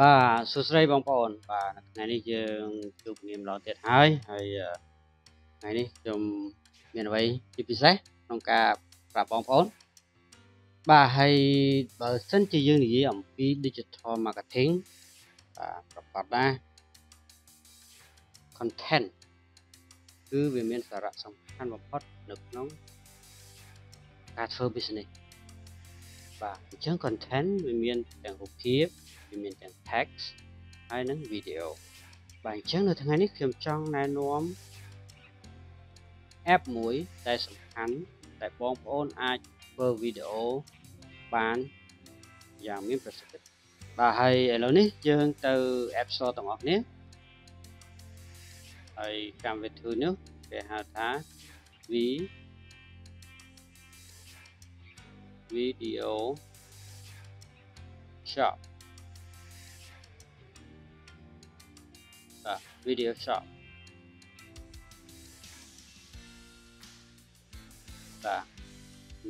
បាទសួស្តីបងប្អូនបាទនៅថ្ងៃនេះយើងជួបគ្នាម្ដងទៀតហើយហើយថ្ងៃនេះខ្ញុំមានអ្វីជាពិសេសក្នុងការប្រាប់បងប្អូនបាទហើយបើសិនជាយើងនិយាយអំពី digital marketing បាទប្រកបណា content គឺវាមានសារៈសំខាន់បំផុតនៅក្នុងការធ្វើ business បាទអញ្ចឹង content វាមានទាំងរូបភាព វាមានទាំង text ហើយនិង video បាទអញ្ចឹងនៅថ្ងៃនេះខ្ញុំចង់ណែនាំ app មួយដែលសំខាន់ដែលបងប្អូនអាចធ្វើវីដេអូបានយ៉ាងមានប្រសិទ្ធភាពបាទហើយឥឡូវនេះយើងទៅ App Store ទាំងអស់គ្នាហើយកម្មវិធីនេះគេហៅថា V Video Shop Video Shop បាទ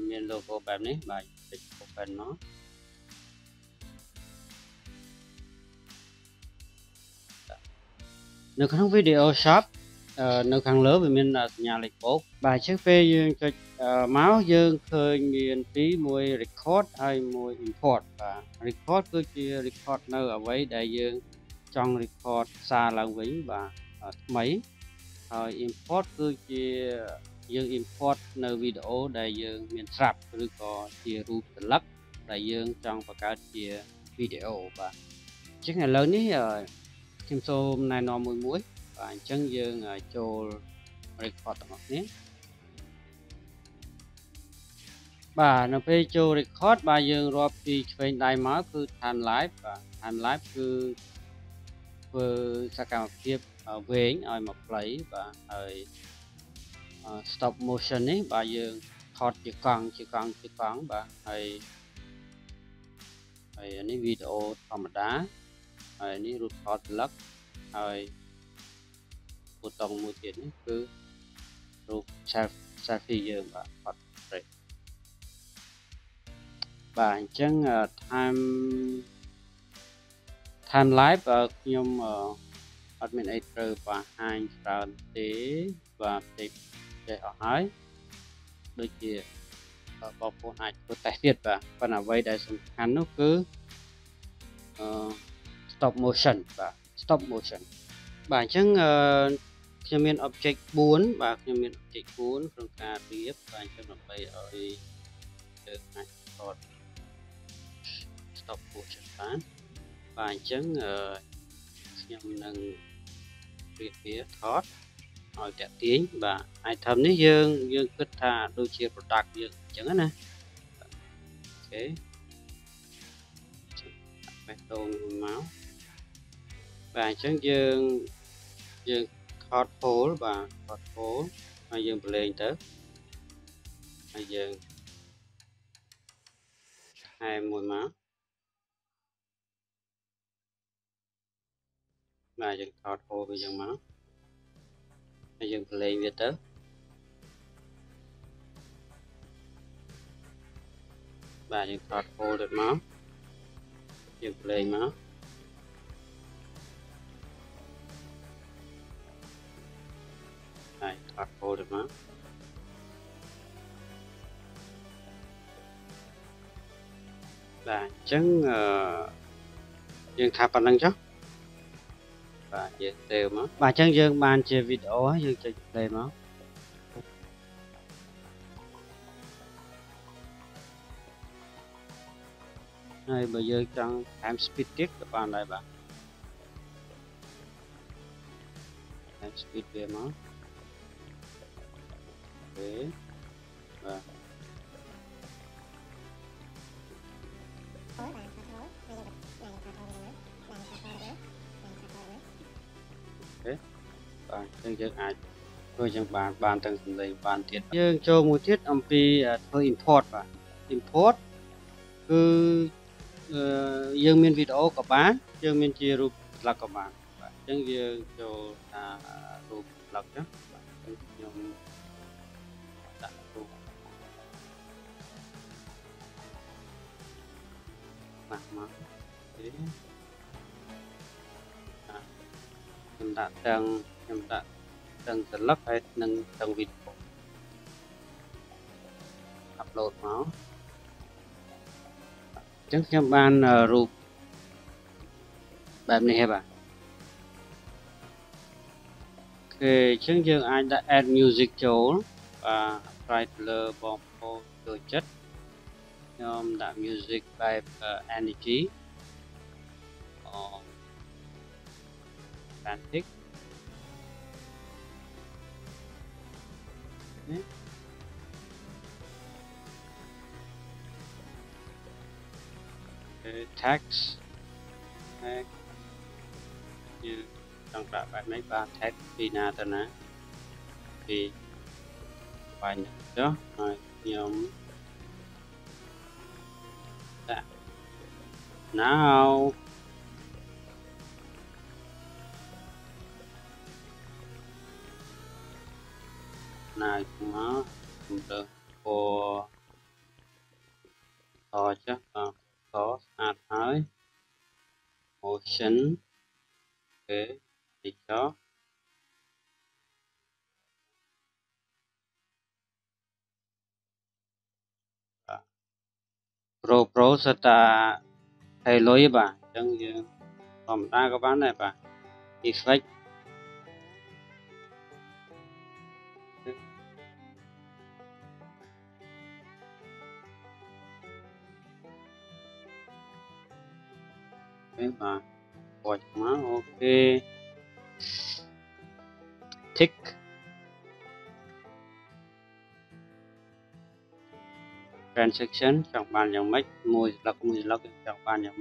មាន logo បែបនេះបាទចុច open មកនៅក្នុង video shop នៅខាងលើវាមានសញ្ញាលេខបូកបាទអញ្ចឹងពេលយើងចុចមកយើងឃើញមានពីរមួយ record ហើយមួយ import បាទ record គឺជា record នៅអ្វីដែលយើង ចង់ record សារឡើងវិញបាទថ្មីហើយ import គឺជាយើង import នៅវីដេអូដែលយើងមានស្រាប់ឬក៏ជារូបសន្លឹកដែលយើងចង់បង្កើតជាវីដេអូបាទអញ្ចឹងឥឡូវនេះខ្ញុំសូមណែនាំមួយមួយបាទអញ្ចឹងយើងចូល record ទាំងអស់គ្នាបាទនៅពេលចូល record បាទយើងរាប់ពីឆ្វេងដៃមកគឺ time live បាទ time live គឺ ធ្វើសកម្មភាពវែងឲ្យមកផ្លៃបាទហើយ stop motion នេះបាទយើងថតជាកង់ជាកង់ជាកង់បាទហើយហើយនេះវីដេអូធម្មតាហើយនេះរូបថតស្លឹកហើយប៊ូតុងមួយទៀតនេះគឺរូប self selfie យើងបាទថត portrait បាទអញ្ចឹង time time live ខ្ញុំអត់មានអីត្រូវបង្ហាញច្រើនទេបាទតិចចេះអស់ហើយដូចជាបងប្អូនអាចធ្វើតេស្តទៀតបាទប៉ុន្តែអ្វីដែលសំខាន់នោះគឺអឺ stop motion បាទ stop motion បាទអញ្ចឹងអឺខ្ញុំមាន object 4បាទខ្ញុំមាន object 4ក្នុងការរៀបបាទអញ្ចឹងដើម្បីឲ្យយើងអាចថត stop motion បាន បាទអញ្ចឹងអឺខ្ញុំនឹងរៀបវាថតឲ្យតាក់ទាញបាទ item នេះយើងយើងគិតថាដូចជា product យើងអញ្ចឹងណាអូខេបេះដូងមកបាទអញ្ចឹងយើងយើងថត pole បាទថត pole ហើយយើងប្រឡែងទៅហើយយើងថែមមួយមក បាទយើងថត pole វាយ៉ាងមកហើយយើងប្រឡែងវាទៅបាទយើងថត pole ទៅមកយើងប្រឡែងមកអត់ hold ទេមកបាទអញ្ចឹងអឺយើងថាប៉ុណ្្នឹងចុះ បាទយើងទៅមកបាទអញ្ចឹងយើងបានជាវីដេអូហើយយើងចុច play មកហើយបើយើងចង់ time speed ទៀតក៏បានដែរបាទ time speed វាមកទេបាទ បាទអញ្ចឹងយើងអាចធ្វើយ៉ាងបានបានទាំងសម្លេងបានទៀតយើងចូលមួយទៀតអំពីធ្វើ import បាទ import គឺយើងមានវីដេអូក៏បានយើងមានជារូបស្លឹកក៏បានបាទអញ្ចឹងយើងចូលថារូបស្លឹកណាបាទខ្ញុំមកមកទេដាក់ទាំង ខ្ញុំដាក់ទាំងសន្លឹកហើយនិងទាំងវីដេអូអាប់ឡូតមកអញ្ចឹងខ្ញុំបានរូបបែបនេះហើយបាទគេអញ្ចឹងយើងអាចដាក់ add music ចូលបាទ try ទៅលើបងប្អូនចូលចិត្តខ្ញុំដាក់ music បែប energy អ Atlantic text text យើងចង់ដាក់បែបនេះបាទ text ពីណាទៅណាពីបាញ់ចុះហើយខ្ញុំដាក់ now ណាយមកខ្ញុំទៅពណ៌តចុះបា ទតស្អាតហើយ motion អូខេតិចចុះ Pro Pro សិតតាថេលុយបាទអញ្ចឹងយើងធម្មតាក៏បានដែរបាទ effect ទេបាទពណ៌ឆ្មាអូខេ tick transaction ចង់បានយ៉ាងម៉េចមួយស្លឹកមួយស្លឹកចង់បានយ៉ា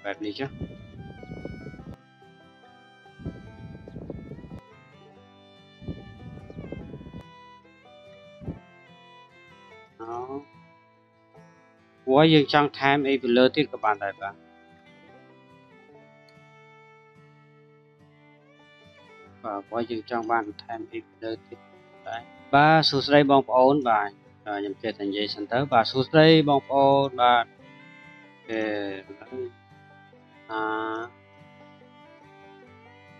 ងម៉េចបាទវាមានឲ្យយើងជ្រើសរើស model តាត់លុយបាទបែបនេះចាអូព្រោះយើងចង់ថែមអីពីលើទៀតក៏បានដែរបាទបាទព្រោះយើងចង់បានថែមអីពីលើទៀតដែរបាទសួស្តីបងប្អូនបាទខ្ញុំចេះតែនិយាយសិនទៅបាទសួស្តីបងប្អូនបាទអឺ អា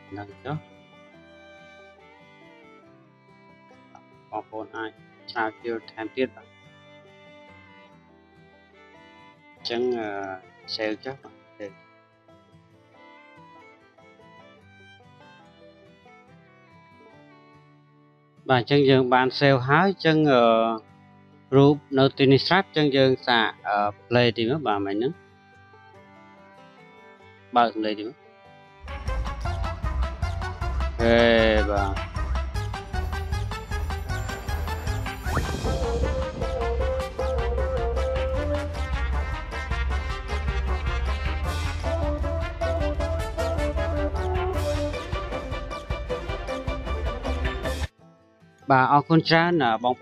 ហ្នឹងចុះបងប្អូនអាចឆាវជឿថែមទៀតបាទអញ្ចឹងសេវចុះបាទសេវបាទអញ្ចឹ ងយើងបានសេវហើយអញ្ចឹងរូបនៅទីនេះស្រាប់អញ្ចឹងយើងសាក play ទីមកបាទមិញហ្នឹងបើកសំឡេងទីមកអេបាទបាទអរគុណច្រើនបងប្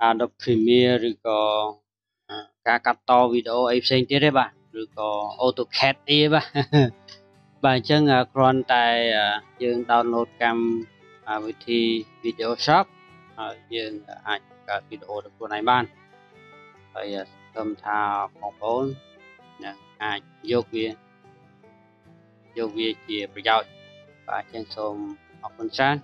អូនបាទហើយអញ្ចឹងយើងមិនបាច់ចាំរហូតដល់ចេះ Sony Vegas Adobe Premiere ឬក៏ការកាត់តវីដេអូអីផ្សេងទៀតទេបាទឬក៏ AutoCAD អីបាទបាទអញ្ចឹងគ្រាន់តែយើង download កម្មវិធី Video Shop ហើយយើងអាចកើតវីដេអូទៅខ្លួនឯងបានហើយសង្ឃឹមថាបងប្អូននឹងអាចយកវាយកវាជាប្រយោជន៍បាទអញ្ចឹងសូមអរគុណច្រើន